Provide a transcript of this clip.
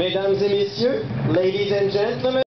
Mesdames et messieurs, ladies and gentlemen,